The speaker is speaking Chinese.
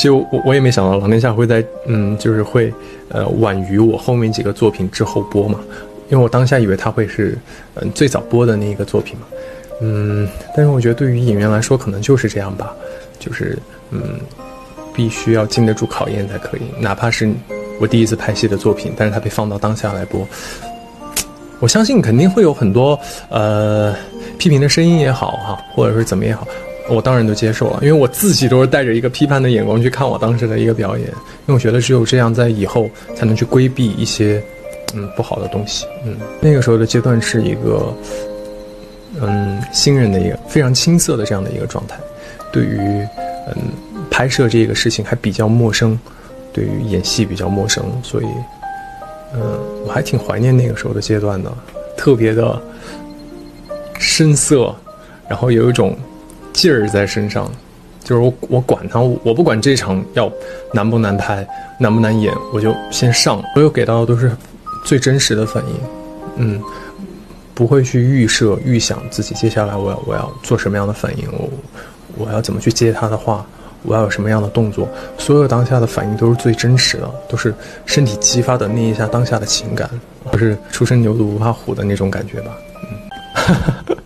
其实我我也没想到《狼天下》会在嗯，就是会呃晚于我后面几个作品之后播嘛，因为我当下以为它会是嗯最早播的那一个作品嘛，嗯，但是我觉得对于演员来说可能就是这样吧，就是嗯必须要经得住考验才可以，哪怕是我第一次拍戏的作品，但是它被放到当下来播，我相信肯定会有很多呃批评的声音也好哈，或者是怎么也好。我当然都接受了，因为我自己都是带着一个批判的眼光去看我当时的一个表演，因为我觉得只有这样，在以后才能去规避一些，嗯，不好的东西。嗯，那个时候的阶段是一个，嗯，新人的一个非常青涩的这样的一个状态，对于嗯拍摄这个事情还比较陌生，对于演戏比较陌生，所以，嗯，我还挺怀念那个时候的阶段的，特别的深色，然后有一种。劲儿在身上，就是我我管他，我不管这场要难不难拍，难不难演，我就先上。所有给到的都是最真实的反应，嗯，不会去预设、预想自己接下来我要我要做什么样的反应，我我要怎么去接他的话，我要有什么样的动作，所有当下的反应都是最真实的，都是身体激发的那一下当下的情感，不是初生牛犊不怕虎的那种感觉吧？嗯。